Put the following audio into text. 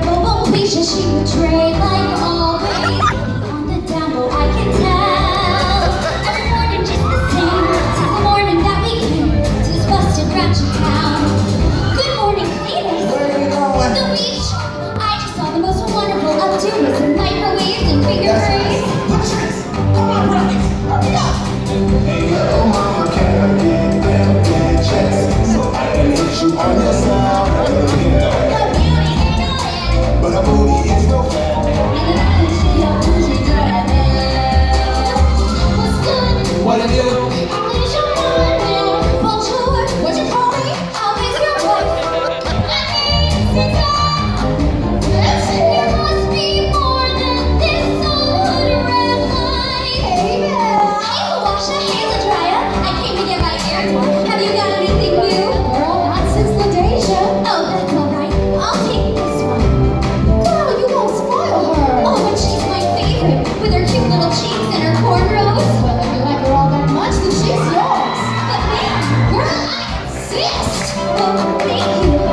Bubble please she betrayed like always Oh, thank you.